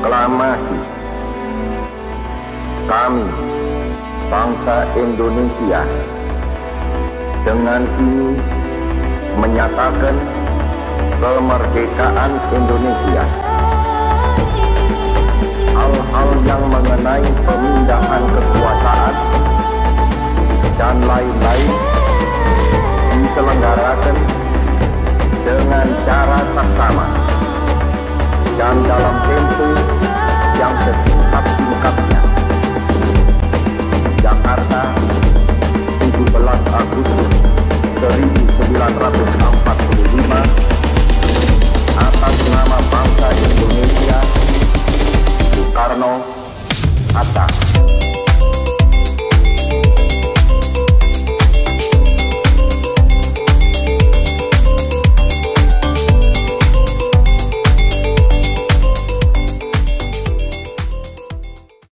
proklamasi. Kami bangsa Indonesia dengan ini menyatakan kemerdekaan Indonesia. Hal-hal yang mengenai pemindahan kekuasaan dan lain-lain diselenggarakan dengan cara saksama 1945 atas nama bangsa Indonesia Soekarno Hatta.